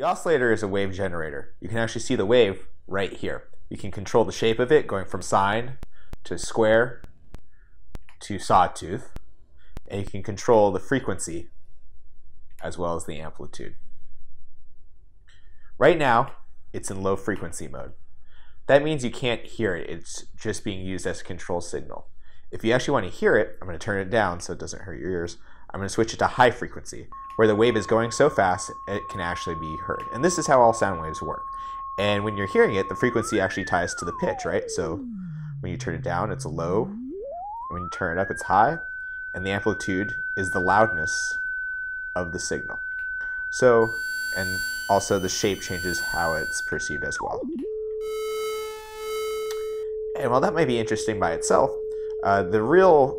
The oscillator is a wave generator. You can actually see the wave right here. You can control the shape of it going from sine to square to sawtooth. And you can control the frequency as well as the amplitude. Right now, it's in low frequency mode. That means you can't hear it. It's just being used as a control signal. If you actually want to hear it, I'm going to turn it down so it doesn't hurt your ears. I'm going to switch it to high frequency, where the wave is going so fast it can actually be heard. And this is how all sound waves work. And when you're hearing it, the frequency actually ties to the pitch, right? So when you turn it down, it's low. When you turn it up, it's high. And the amplitude is the loudness of the signal. So, and also the shape changes how it's perceived as well. And while that might be interesting by itself, uh, the real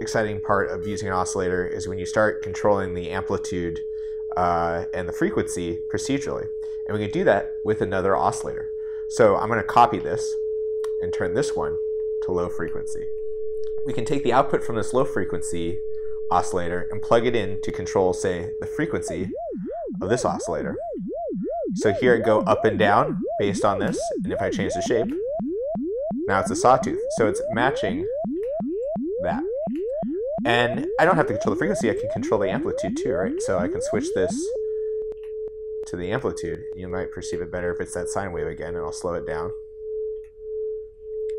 exciting part of using an oscillator is when you start controlling the amplitude uh, and the frequency procedurally. And we can do that with another oscillator. So I'm going to copy this and turn this one to low frequency. We can take the output from this low frequency oscillator and plug it in to control, say, the frequency of this oscillator. So here it go up and down based on this, and if I change the shape, now it's a sawtooth. So it's matching that. And I don't have to control the frequency, I can control the amplitude too, right? So I can switch this to the amplitude. You might perceive it better if it's that sine wave again, and I'll slow it down.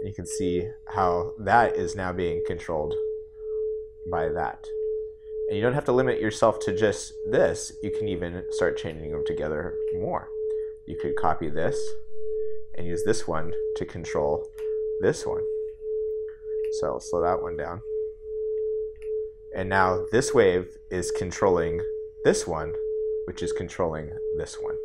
And you can see how that is now being controlled by that. And you don't have to limit yourself to just this. You can even start changing them together more. You could copy this and use this one to control this one. So I'll slow that one down. And now this wave is controlling this one, which is controlling this one.